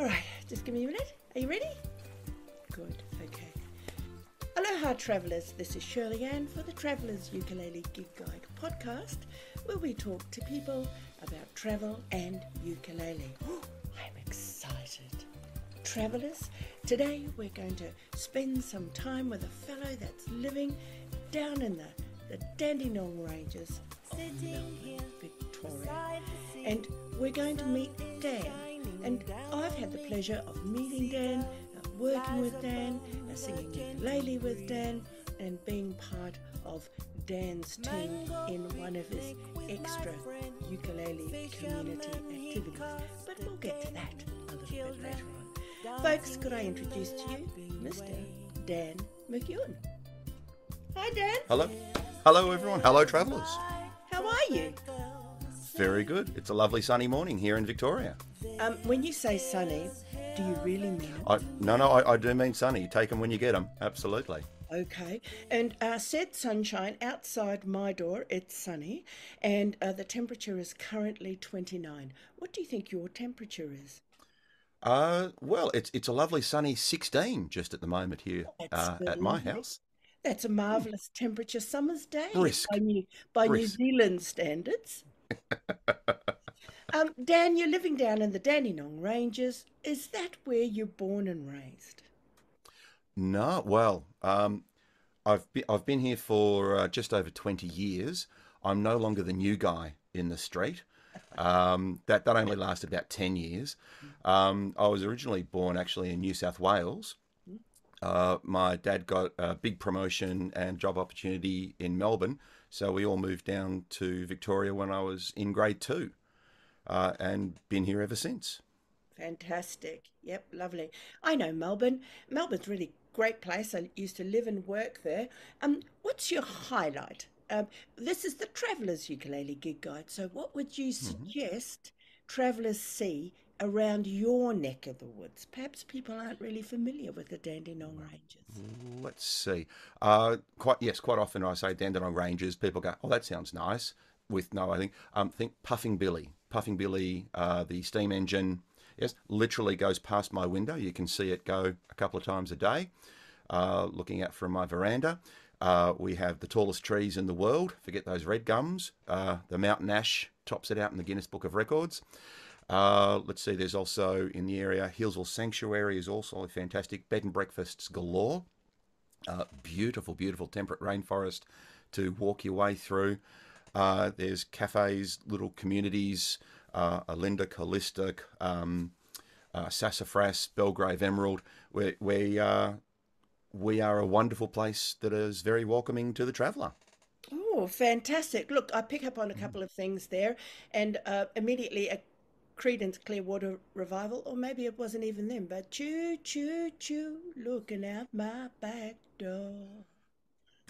All right, just give me a minute. Are you ready? Good, okay. Aloha, travellers. This is Shirley Ann for the Travellers Ukulele Gig Guide podcast, where we talk to people about travel and ukulele. Oh, I'm excited. Travellers, today we're going to spend some time with a fellow that's living down in the, the Dandenong Ranges of Melbourne, Victoria. And we're going to meet Dan. And I've had the pleasure of meeting Dan, uh, working with Dan, uh, singing ukulele with Dan, and being part of Dan's team in one of his extra ukulele community activities. But we'll get to that a little bit later on. Folks, could I introduce to you Mr. Dan MacEoin? Hi, Dan. Hello. Hello, everyone. Hello, travellers. How are you? Very good. It's a lovely sunny morning here in Victoria. Um, when you say sunny, do you really mean it? I, no, no, I, I do mean sunny. Take them when you get them. Absolutely. Okay. And uh, said sunshine outside my door, it's sunny, and uh, the temperature is currently 29. What do you think your temperature is? Uh, well, it's it's a lovely sunny 16 just at the moment here uh, at my house. That's a marvellous temperature summer's day Brisk. by, New, by New Zealand standards. um, Dan, you're living down in the Dandenong Ranges. Is that where you're born and raised? No, well, um, I've been, I've been here for uh, just over 20 years. I'm no longer the new guy in the street. Um, that that only lasted about 10 years. Um, I was originally born actually in New South Wales. Uh, my dad got a big promotion and job opportunity in Melbourne, so we all moved down to Victoria when I was in grade two, uh, and been here ever since. Fantastic. Yep, lovely. I know Melbourne. Melbourne's a really great place. I used to live and work there. Um, what's your highlight? Um, this is the Traveller's Ukulele Gig Guide. So, what would you suggest travellers see around your neck of the woods? Perhaps people aren't really familiar with the Dandenong Ranges. Let's see. Uh, quite yes, quite often I say Dandenong Ranges. People go, "Oh, that sounds nice." With no, I think um, think Puffing Billy. Puffing Billy, uh, the steam engine, yes, literally goes past my window. You can see it go a couple of times a day. Uh, looking out from my veranda, uh, we have the tallest trees in the world. Forget those red gums. Uh, the mountain ash tops it out in the Guinness Book of Records. Uh, let's see, there's also in the area, Healesville Sanctuary is also fantastic. Bed and breakfasts galore. Uh, beautiful, beautiful temperate rainforest to walk your way through. Uh, there's cafes, little communities, uh, Olinda, Kallista, um, uh, Sassafras, Belgrave, Emerald, where, where uh, we are a wonderful place that is very welcoming to the traveller. Oh, fantastic. Look, I pick up on a couple of things there, and uh, immediately a Creedence Clearwater Revival, or maybe it wasn't even them, but choo choo choo, looking out my back door.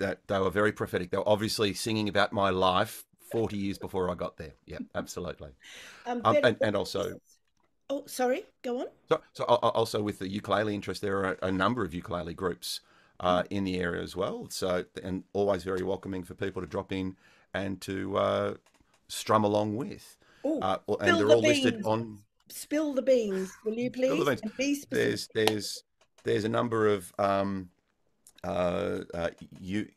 That they were very prophetic. They were obviously singing about my life 40 years before I got there. Yeah, absolutely. Um, Um, and, and also, Oh, sorry, go on. So, so al- al- also with the ukulele interest, there are a number of ukulele groups uh, in the area as well. So, and always very welcoming for people to drop in and to uh, strum along with. Oh, Uh, spill and they're the all listed beans. on. Spill the beans, will you Spill please? the beans. Be. There's there's there's a number of um, uh, uh, U,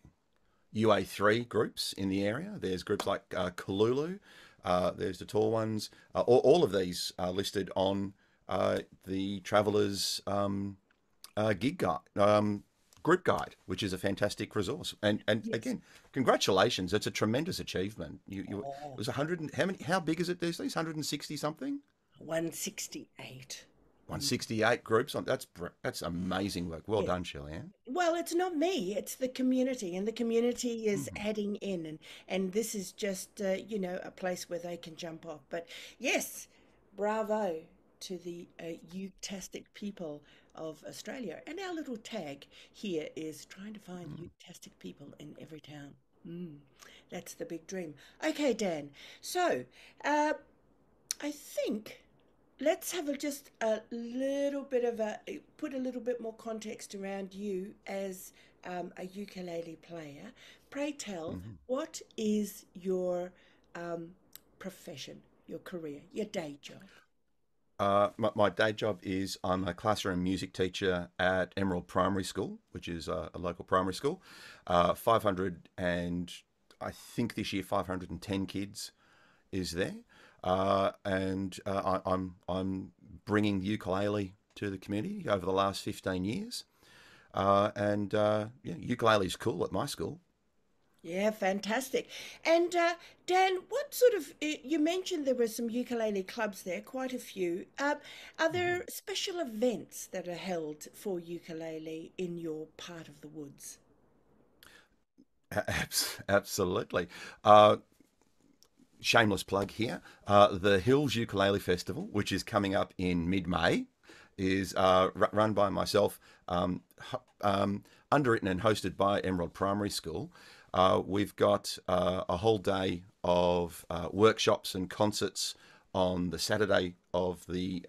U3A groups in the area. There's groups like uh, Kalulu. Uh, there's the tall ones. Uh, all, all of these are listed on uh, the Travellers um, uh, gig guide, um, group guide, which is a fantastic resource. And and Yes. again, congratulations! It's a tremendous achievement. You, you it was 100. and- How many? How big is it There's these 160 something. 168. 168 groups on that's that's amazing work. Well Yeah. done, Shirley Ann. Well, it's not me, it's the community, and the community is adding in, and, and this is just, uh, you know, a place where they can jump off. But yes, bravo to the uh, uketastic people of Australia. And our little tag here is trying to find uketastic people in every town. Mm, that's the big dream. Okay, Dan. So, uh, I think let's have a, just a little bit of a put a little bit more context around you as um, a ukulele player. Pray tell, what is your um, profession, your career, your day job? Uh, my, my, day job is I'm a classroom music teacher at Emerald Primary School, which is a, a local primary school. Uh, 500 and I think this year 510 kids is there, uh, and uh, I, I'm I'm bringing the ukulele to the community over the last 15 years, uh, and uh, yeah, ukulele's cool at my school. Yeah, fantastic. And uh, Dan, what sort of you mentioned there were some ukulele clubs there, quite a few. Uh, are there mm-hmm. special events that are held for ukulele in your part of the woods? Absolutely. Uh, shameless plug here. Uh, the Hills Ukulele Festival, which is coming up in mid May, is uh, run by myself, um, um, underwritten and hosted by Emerald Primary School. Uh, we've got uh, a whole day of uh, workshops and concerts on the Saturday of the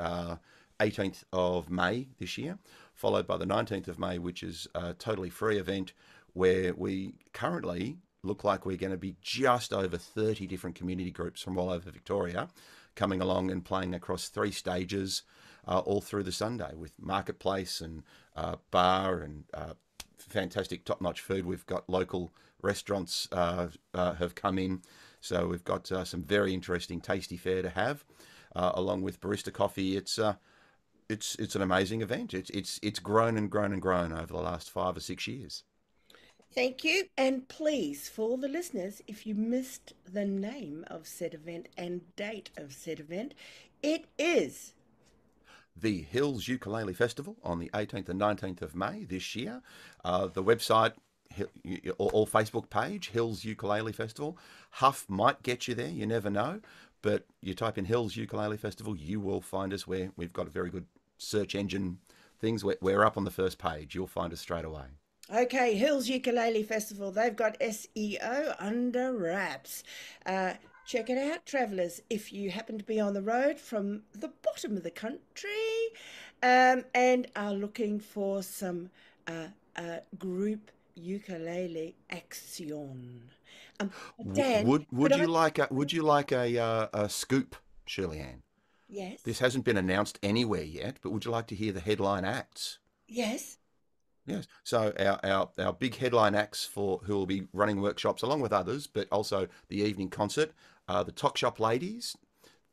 18th uh, of May this year, followed by the 19th of May, which is a totally free event where we currently look like we're going to be just over 30 different community groups from all over Victoria coming along and playing across three stages uh, all through the Sunday with marketplace and uh, bar and uh, fantastic top notch food. We've got local restaurants uh, uh, have come in. So we've got uh, some very interesting, tasty fare to have, along with barista coffee. It's it's it's an amazing event. It's it's it's grown and grown and grown over the last five or six years. Thank you. And please, for the listeners, if you missed the name of said event and date of said event, it is the Hills Ukulele Festival on the 18th and 19th of May this year. Uh, the website or, Facebook page, Hills Ukulele Festival. Huff might get you there, you never know. But you type in Hills Ukulele Festival, you will find us where we've got a very good search engine things. We're, we're up on the first page. You'll find us straight away. Okay, Hills Ukulele Festival. They've got SEO under wraps. Uh, check it out, travellers. If you happen to be on the road from the bottom of the country um, and are looking for some uh, uh, group ukulele action. Um, Dan, would would you I... like a would you like a uh, a scoop, Shirley Ann? Yes. This hasn't been announced anywhere yet, but would you like to hear the headline acts? Yes. Yes. So our, our, our big headline acts for who will be running workshops along with others, but also the evening concert, uh, the Talk Shop Ladies,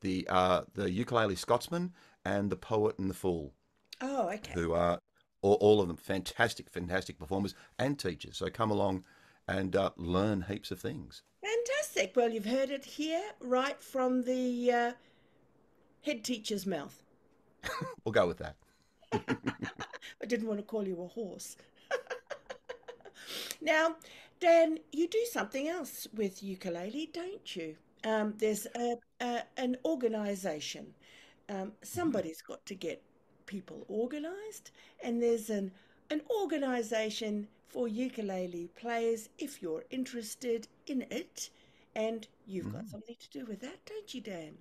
the uh, the Ukulele Scotsman, and the Poet and the Fool. Oh, okay. Who are all, all of them fantastic, fantastic performers and teachers. So come along and uh, learn heaps of things. Fantastic. Well, you've heard it here right from the uh, head teacher's mouth. we'll go with that. Didn't want to call you a horse. now, Dan, you do something else with ukulele, don't you? Um, there's a, a, an organisation. Um, somebody's got to get people organised, and there's an an organisation for ukulele players if you're interested in it, and you've mm. got something to do with that, don't you, Dan?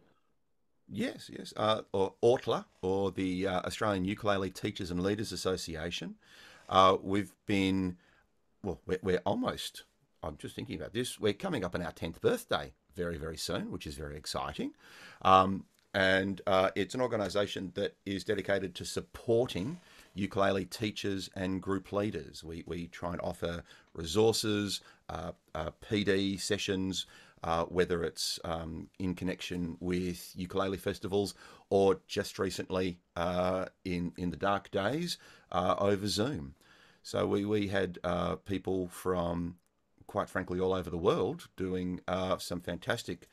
Yes, yes. Uh, or AUTLA, or the uh, Australian Ukulele Teachers and Leaders Association. Uh, we've been, well, we're, we're, almost, I'm just thinking about this, we're coming up on our 10th birthday very, very soon, which is very exciting. Um, and uh, it's an organisation that is dedicated to supporting ukulele teachers and group leaders. We, we try and offer resources, uh, uh, PD sessions, uh, whether it's um, in connection with ukulele festivals or just recently uh, in, in the dark days uh, over Zoom. So we, we had people from, quite frankly, all over the world doing some fantastic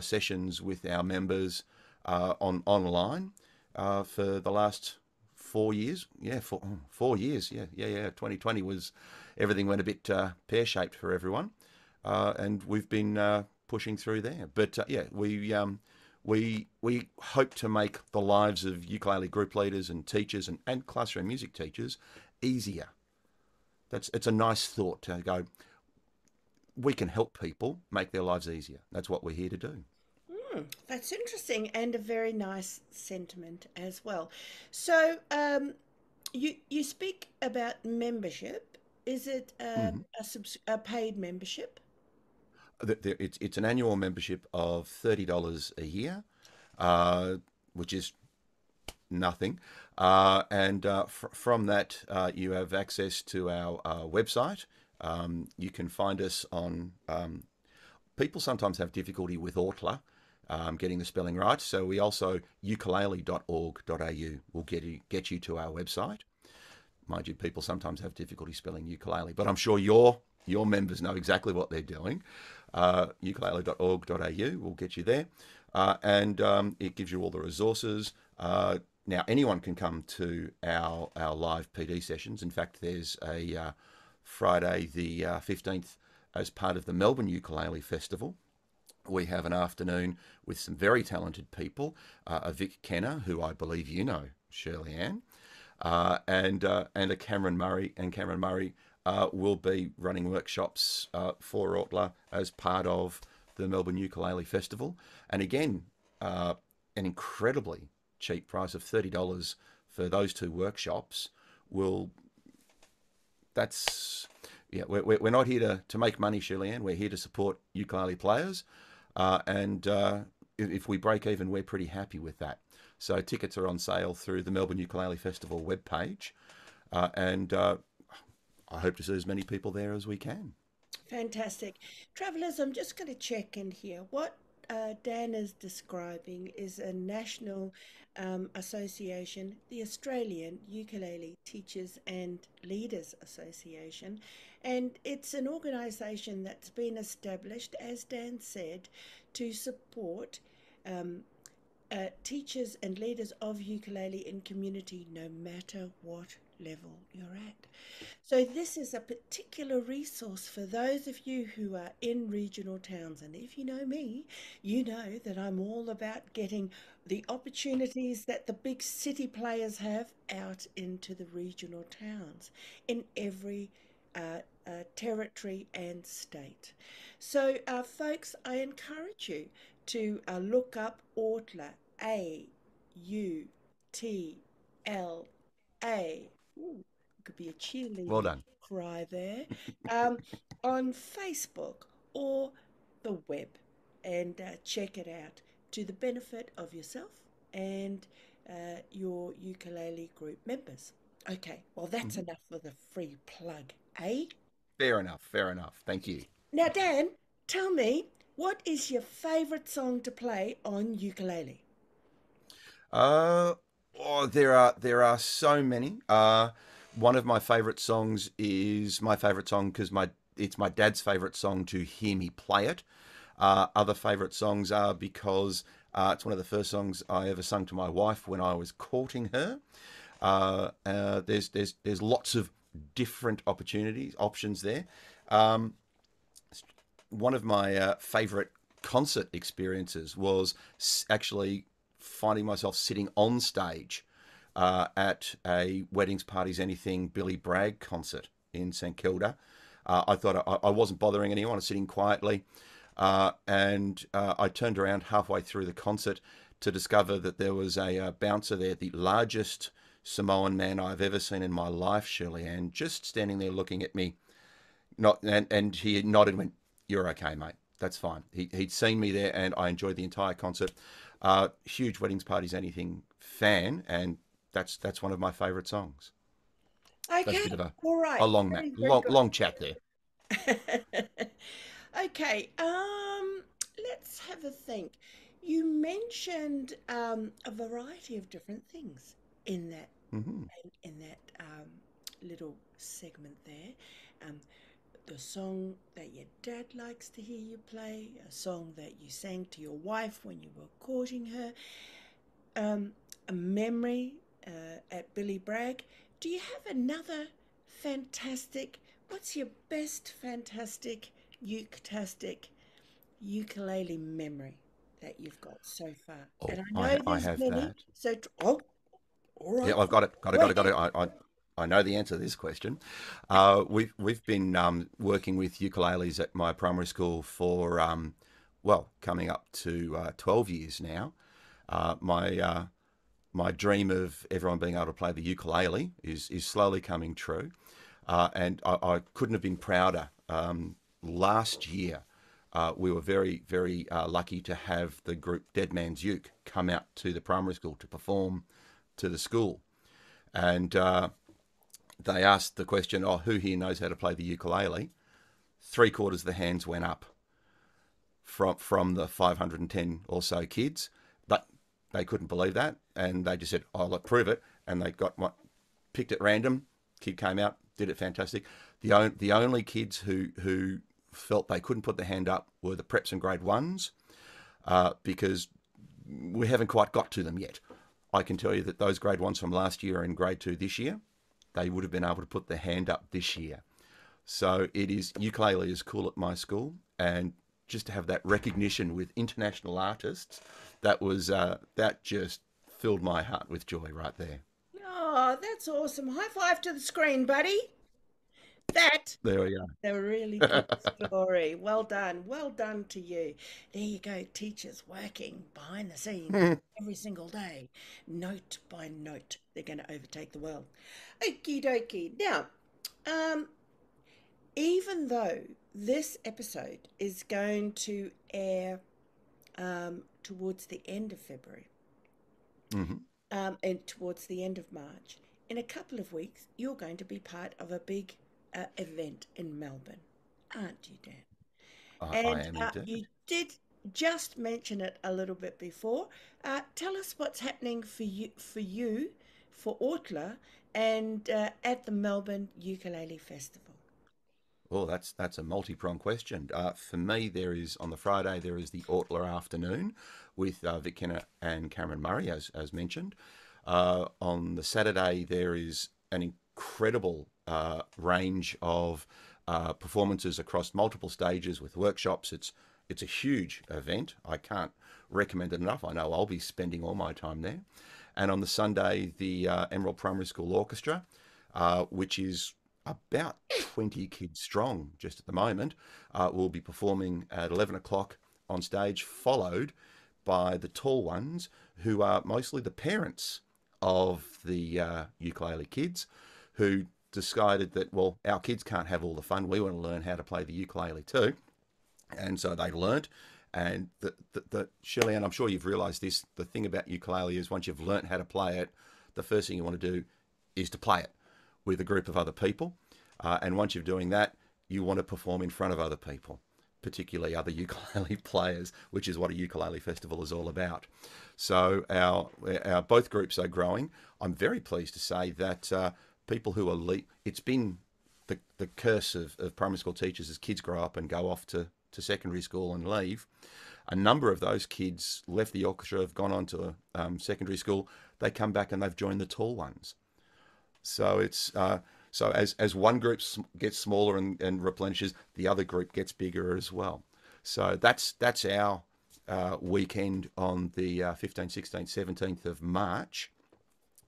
sessions with our members uh, on online uh, for the last four years. Yeah, four, four years. Yeah, yeah, yeah. 2020 was everything went a bit uh, pear shaped for everyone, uh, and we've been uh, pushing through there. But uh, yeah, we. Um, we we hope to make the lives of ukulele group leaders and teachers and, and classroom music teachers easier. That's it's a nice thought to go. We can help people make their lives easier. That's what we're here to do. Hmm, that's interesting and a very nice sentiment as well. So, um, you you speak about membership. Is it um, mm-hmm. a, subs- a paid membership? It's it's an annual membership of thirty dollars a year, uh, which is nothing. Uh, and uh, fr- from that, uh, you have access to our uh, website. Um, you can find us on. Um, people sometimes have difficulty with AUTLA. Um, getting the spelling right. So we also ukulele.org.au will get you, get you to our website. Mind you, people sometimes have difficulty spelling ukulele, but I'm sure your your members know exactly what they're doing. Uh, ukulele.org.au will get you there, uh, and um, it gives you all the resources. Uh, now, anyone can come to our our live PD sessions. In fact, there's a uh, Friday the uh, fifteenth as part of the Melbourne Ukulele Festival. We have an afternoon with some very talented people. Uh, a Vic Kenner, who I believe you know, Shirley Ann, uh, and uh, and a Cameron Murray. And Cameron Murray uh, will be running workshops uh, for AUTLA as part of the Melbourne Ukulele Festival. And again, uh, an incredibly cheap price of thirty dollars for those two workshops will. That's yeah. We're, we're not here to, to make money, Shirley. We're here to support ukulele players, uh, and uh, if we break even, we're pretty happy with that. So tickets are on sale through the Melbourne Ukulele Festival webpage, uh, and uh, I hope to see as many people there as we can. Fantastic. Travellers, I'm just going to check in here. What uh, Dan is describing is a national um, association, the Australian Ukulele Teachers and Leaders Association. And it's an organisation that's been established, as Dan said, to support um, uh, teachers and leaders of ukulele in community, no matter what level you're at. So, this is a particular resource for those of you who are in regional towns. And if you know me, you know that I'm all about getting the opportunities that the big city players have out into the regional towns in every uh, uh, territory and state. So, uh, folks, I encourage you to uh, look up AUTLA, A U T L A. Ooh, could be a cheerleader Well done. cry there. Um, on Facebook or the web and uh, check it out to the benefit of yourself and uh, your ukulele group members. Okay, well, that's enough for the free plug, eh? Fair enough. Fair enough. Thank you. Now, Dan, tell me, what is your favourite song to play on ukulele? Uh, oh, there are there are so many. Uh, one of my favourite songs is my favourite song because my it's my dad's favourite song to hear me play it. Uh, other favourite songs are because uh, it's one of the first songs I ever sung to my wife when I was courting her. Uh, uh, there's there's there's lots of different opportunities options there. Um, one of my uh, favorite concert experiences was actually finding myself sitting on stage uh, at a weddings, parties, anything Billy Bragg concert in St Kilda. Uh, I thought I, I wasn't bothering anyone, I was sitting quietly. Uh, and uh, I turned around halfway through the concert to discover that there was a uh, bouncer there, the largest Samoan man I've ever seen in my life, Shirley Ann, just standing there looking at me. Not and, and he nodded and went, You're okay, mate. That's fine. He, he'd seen me there and I enjoyed the entire concert. Uh, huge weddings, parties, anything fan, and that's that's one of my favourite songs. That's a Okay, bit of a, all right. a long, Very, very long, long chat there. okay, um, let's have a think. You mentioned um, a variety of different things in that hmm in, in that um, little segment there. Um, the song that your dad likes to hear you play, a song that you sang to your wife when you were courting her, um, a memory uh, at Billy Bragg. Do you have another fantastic? What's your best fantastic uketastic ukulele memory that you've got so far? Oh, and I I, know I there's have many. that. So oh, all right. Yeah, I've got it. Got it. Got it. Got it. I, I, I know the answer to this question. Uh, we've we've been um, working with ukuleles at my primary school for um, well, coming up to uh, twelve years now. Uh, my uh, my dream of everyone being able to play the ukulele is is slowly coming true, uh, and I, I couldn't have been prouder. Um, last year, uh, we were very very lucky to have the group Dead Man's Uke come out to the primary school to perform to the school, and they asked the question, "Oh, who here knows how to play the ukulele?" Three quarters of the hands went up from from the 510 or so kids. But they couldn't believe that, and they just said, "Oh, let's prove it." And they got what picked at random. Kid came out, did it fantastic. The on, the only kids who who felt they couldn't put their hand up were the preps and grade ones, uh, because we haven't quite got to them yet. I can tell you that those grade ones from last year are in grade two this year. They would have been able to put their hand up this year. So it is ukulele is cool at my school, and just to have that recognition with international artists, that was uh, that just filled my heart with joy right there. Oh, that's awesome. High five to the screen, buddy. That There we go. a really good story. Well done. Well done to you. There you go, teachers working behind the scenes every single day, note by note. They're going to overtake the world. Okie dokie. Now, um, even though this episode is going to air um, towards the end of February hmm um, and towards the end of March, in a couple of weeks, you're going to be part of a big uh, event in Melbourne, aren't you, Dan? I, And uh, you did just mention it a little bit before. Uh, tell us what's happening for you, for you, for AUTLA, and uh, at the Melbourne Ukulele Festival. Oh, that's that's a multi-pronged question. Uh, for me, there is on the Friday there is the AUTLA afternoon with uh, Vic Kenner and Cameron Murray, as as mentioned. Uh, on the Saturday, there is an incredible uh, range of uh, performances across multiple stages with workshops. It's it's a huge event. I can't recommend it enough. I know I'll be spending all my time there. And on the Sunday, the uh, Emerald Primary School Orchestra, uh, which is about 20 kids strong just at the moment, uh, will be performing at 11 o'clock on stage, followed by the tall ones, who are mostly the parents of the uh, ukulele kids, who decided that, well, our kids can't have all the fun. We want to learn how to play the ukulele too. And so they learnt. And the, the, the Ann, I'm sure you've realised this. The thing about ukulele is once you've learnt how to play it, the first thing you want to do is to play it with a group of other people. Uh, and once you're doing that, you want to perform in front of other people, particularly other ukulele players, which is what a ukulele festival is all about. So our, our both groups are growing. I'm very pleased to say that uh, people who are le- it's been the, the curse of, of primary school teachers as kids grow up and go off to, to secondary school and leave. A number of those kids left the orchestra, have gone on to um, secondary school. They come back and they've joined the tall ones. So it's uh, so as as one group gets smaller and, and replenishes, the other group gets bigger as well. So that's that's our uh, weekend on the uh, 15th, 16th, 17th of March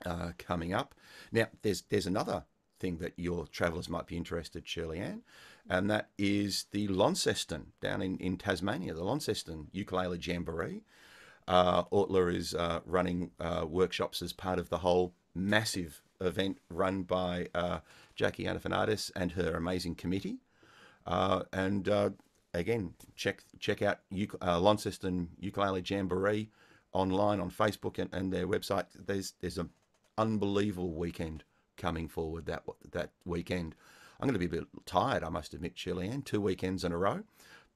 uh, coming up. Now there's there's another thing that your travellers might be interested, Shirley Ann, and that is the Launceston down in, in Tasmania, the Launceston Ukulele Jamboree. Uh, AUTLA is uh, running uh, workshops as part of the whole massive event run by uh, Jackie Anafanadis and her amazing committee. Uh, and uh, again, check check out Uk- uh, Launceston Ukulele Jamboree online on Facebook and, and their website. There's there's an unbelievable weekend coming forward that that weekend. I'm going to be a bit tired, I must admit, Shirley Ann, two weekends in a row,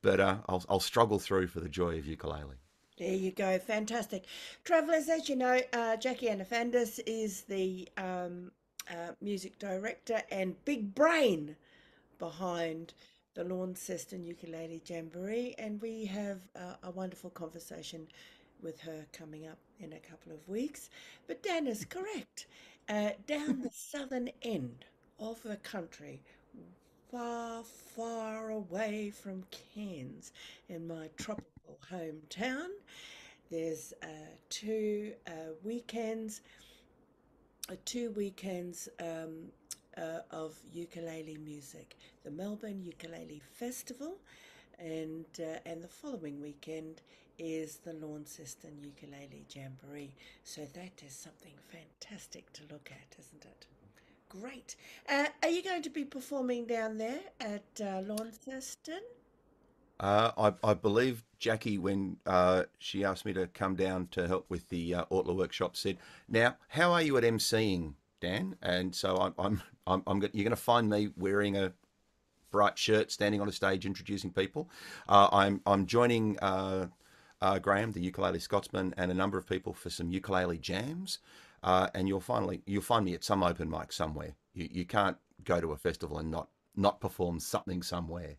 but uh, I'll, I'll struggle through for the joy of ukulele. There you go, fantastic. Travellers, as you know, uh, Jackie Anafandis is the um, uh, music director and big brain behind the Launceston Ukulele Jamboree, and we have uh, a wonderful conversation with her coming up in a couple of weeks. But Dan is correct. Uh, down the southern end of the country, far, far away from Cairns, in my tropical hometown, there's uh, two uh, weekends, uh, two weekends um, uh, of ukulele music. The Melbourne Ukulele Festival, and uh, and the following weekend is the Launceston Ukulele Jamboree. So that is something fantastic to look at, isn't it? Great. Uh, are you going to be performing down there at uh, Launceston? Uh, I, I believe Jackie, when uh, she asked me to come down to help with the uh, AUTLA workshop, said, "Now, how are you at emceeing, Dan?" And so I'm, I'm, I'm, I'm you're going to find me wearing a bright shirt, standing on a stage, introducing people. Uh, I'm, I'm joining uh, Graham, the ukulele Scotsman, and a number of people for some ukulele jams. Uh, and you'll finally you'll find me at some open mic somewhere. You, you can't go to a festival and not not perform something somewhere.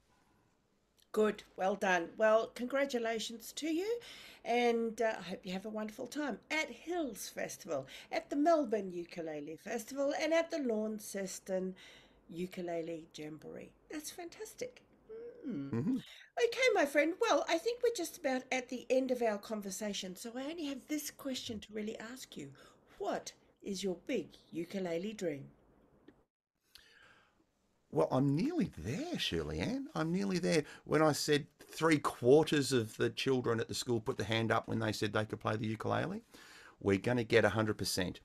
Good, well done. Well, congratulations to you, and uh, I hope you have a wonderful time at Hills Festival, at the Melbourne Ukulele Festival, and at the Launceston Ukulele Jamboree. That's fantastic. Mm. Mm-hmm. Okay, my friend. Well, I think we're just about at the end of our conversation, so I only have this question to really ask you. What is your big ukulele dream? Well, I'm nearly there, Shirley Ann. I'm nearly there. When I said three quarters of the children at the school put the hand up when they said they could play the ukulele, we're going to get 100%,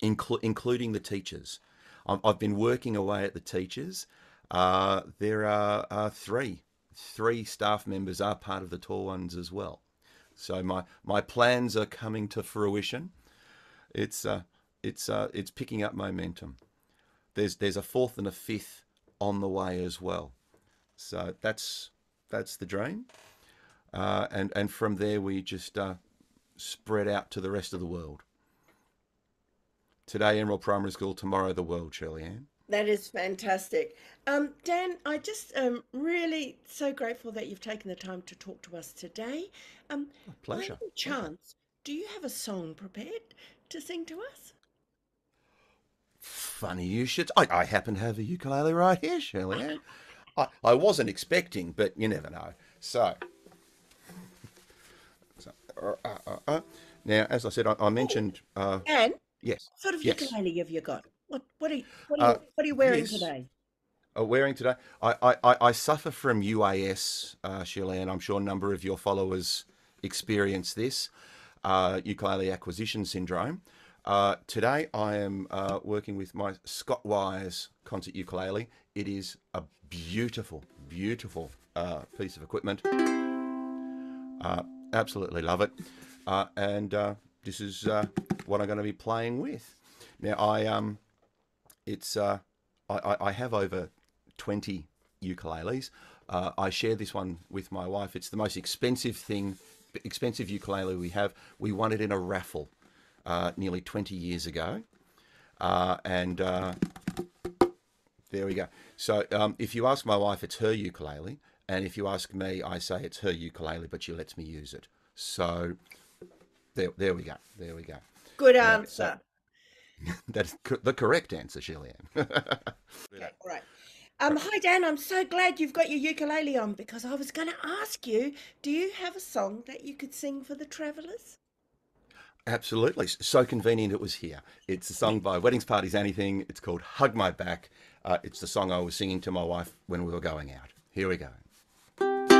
inclu- including the teachers. I've, been working away at the teachers. Uh, there are uh, three, three staff members are part of the tall ones as well. So my my plans are coming to fruition. It's uh, it's uh, it's picking up momentum there's there's a fourth and a fifth on the way as well. So that's that's the dream, uh, and and from there we just uh, spread out to the rest of the world. Today Emerald Primary School, tomorrow the world, Shirley Ann. That is fantastic. Um, Dan, I just am um, really so grateful that you've taken the time to talk to us today. Um, pleasure. chance, pleasure. do you have a song prepared to sing to us? Funny you should. I, I happen to have a ukulele right here, Shirley. I, I wasn't expecting, but you never know. So, so uh, uh, uh, uh. now, as I said, I, I mentioned. Uh, and yes, what sort of yes. ukulele have you got? What what are you, what are you, uh, what are you wearing yes. today? Uh, wearing today, I, I, I suffer from UAS, uh, Shirley, and I'm sure a number of your followers experience this uh, ukulele acquisition syndrome. Uh, today I am uh, working with my Scott Wise concert ukulele. It is a beautiful, beautiful uh, piece of equipment. Uh, absolutely love it. Uh, and this is what I'm going to be playing with. Now I um, it's I, I have over 20 ukuleles. I share this one with my wife. It's the most expensive thing, expensive ukulele we have. We won it in a raffle uh, nearly 20 years ago. Uh, and uh, there we go. So um, if you ask my wife, it's her ukulele. And if you ask me, I say it's her ukulele, but she lets me use it. So there, there we go. There we go. Good answer. So, that's the correct answer, Shirley okay, all right. Um, hi Dan, I'm so glad you've got your ukulele on because I was going to ask you, do you have a song that you could sing for the travellers? Absolutely. So convenient it was here. It's a song by Weddings Parties Anything. It's called Hug My Back. Uh, it's the song I was singing to my wife when we were going out. Here we go. Would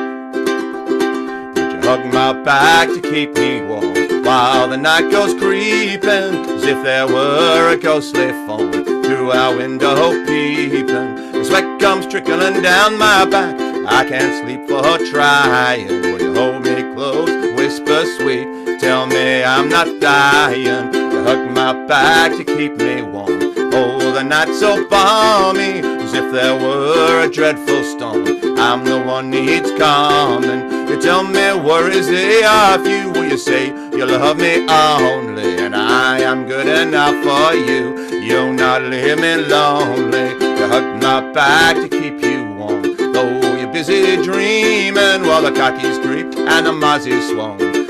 you hug my back to keep me warm while the night goes creeping as if there were a ghostly form through our window peeping. Sweat comes trickling down my back. I can't sleep for her trying. Will you hold me close, whisper sweet? Tell me I'm not dying. You hug my back to keep me warm. Oh, the night so balmy, as if there were a dreadful storm. I'm the one needs calming. You tell me worries they are few. Will you say you love me only, and I am good enough for you? You'll not leave me lonely. Hug my back to keep you warm. Though you're busy dreaming while the cockies creep and the mozzies swarm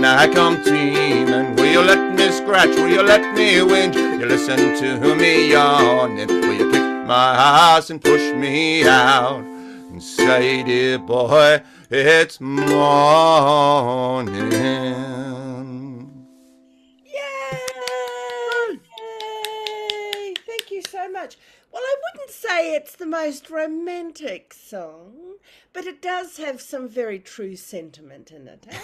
the I come teeming. Will you let me scratch? Will you let me whinge? You listen to me yawning. Will you kick my ass and push me out? And say, dear boy, it's morning. Say it's the most romantic song, but it does have some very true sentiment in it. Eh?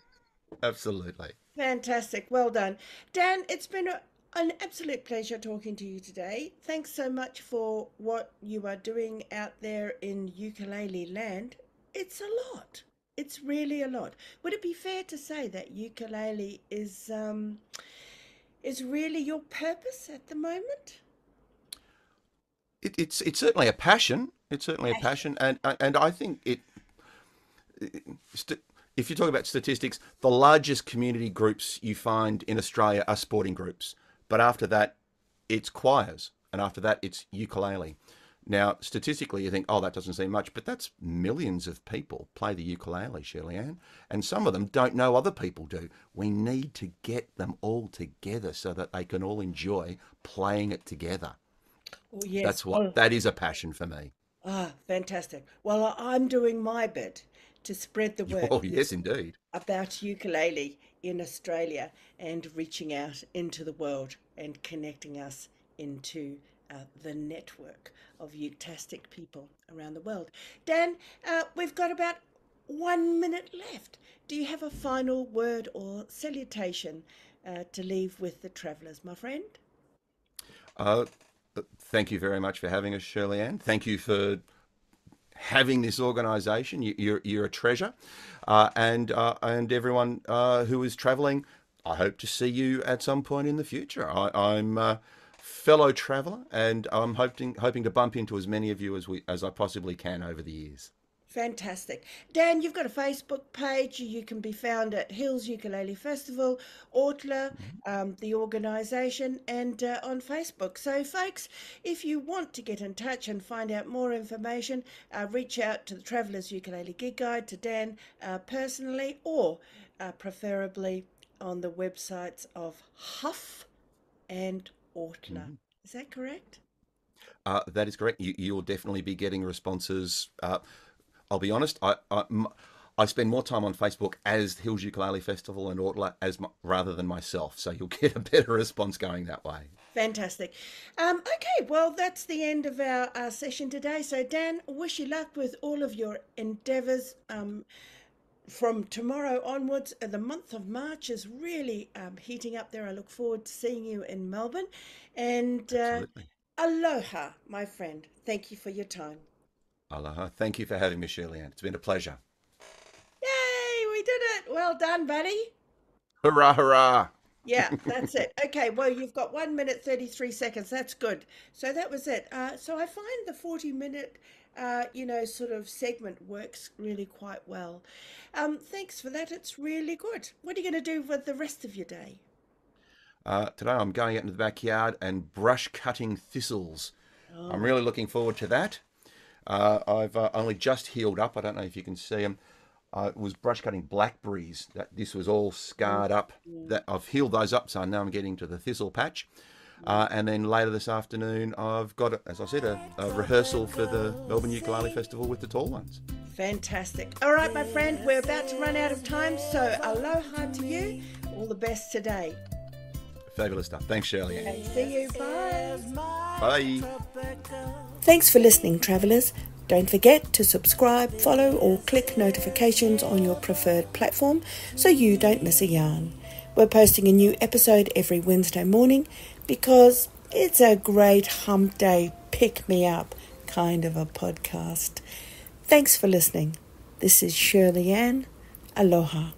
Absolutely. Fantastic. Well done. Dan, it's been a, an absolute pleasure talking to you today. Thanks so much for what you are doing out there in ukulele land. it's a lot. It's really a lot. Would it be fair to say that ukulele is um, is really your purpose at the moment? It, it's it's certainly a passion. It's certainly a passion, and and I think it. Uh, if you talk about statistics, the largest community groups you find in Australia are sporting groups, but after that, it's choirs, and after that, it's ukulele. Now, statistically, you think, oh, that doesn't seem much, but that's millions of people play the ukulele, Shirley Ann, and some of them don't know other people do. We need to get them all together so that they can all enjoy playing it together. Oh, yes. That's what Well, that is a passion for me. ah, fantastic. Well, I'm doing my bit to spread the word Oh, yes, indeed. about ukulele in Australia and reaching out into the world and connecting us into uh, the network of uketastic people around the world. Dan, uh, we've got about one minute left. Do you have a final word or salutation uh, to leave with the travellers, my friend? Thank you very much for having us, Shirley Ann. Thank you for having this organisation. You, you're, you're a treasure. Uh, and, uh, and everyone uh, who is travelling, I hope to see you at some point in the future. I, I'm a fellow traveller and I'm hoping, hoping to bump into as many of you as, we, as I possibly can over the years. Fantastic. Dan, you've got a Facebook page. You can be found at Hills Ukulele Festival, AUTLA, um, the organisation, and uh, on Facebook. So, folks, if you want to get in touch and find out more information, uh, reach out to the Travellers Ukulele Gig Guide, to Dan uh, personally, or uh, preferably on the websites of Huff and Ortler. Is that correct? Uh, that is correct. You, you'll definitely be getting responses. I'll be honest. I, I, m- I spend more time on Facebook as Hills Ukulele Festival and AUTLA as m- rather than myself, so you'll get a better response going that way. Fantastic. Um, okay, well, that's the end of our, our session today. So, Dan, wish you luck with all of your endeavours. Um, from tomorrow onwards, uh, the month of March is really um, heating up there. I look forward to seeing you in Melbourne. And uh, aloha, my friend. Thank you for your time. Aloha. Thank you for having me, Shirley Ann. It's been a pleasure. Yay, we did it. Well done, buddy. Hurrah, hurrah. Yeah, that's it. Okay, well, you've got one minute, 33 seconds. That's good. So that was it. Uh, so I find the 40 minute, uh, you know, sort of segment works really quite well. Um, thanks for that. It's really good. What are you going to do with the rest of your day? Uh, today I'm going out into the backyard and brush cutting thistles. I'm really looking forward to that. Uh, I've uh, only just healed up. I don't know if you can see them. I was brush cutting blackberries. That this was all scarred up. That I've healed those up, so now I'm getting to the thistle patch. Uh, and then later this afternoon, I've got, as I said, a, a rehearsal for the Melbourne Ukulele Festival with the tall ones. Fantastic. All right, my friend, we're about to run out of time. So aloha to you. All the best today. Fabulous stuff. Thanks, Shirley. Okay, see you. Bye. Bye. Thanks for listening, travellers. Don't forget to subscribe, follow, or click notifications on your preferred platform so you don't miss a yarn. We're posting a new episode every Wednesday morning because it's a great hump day, pick me up kind of a podcast. Thanks for listening. This is Shirley Ann. Aloha.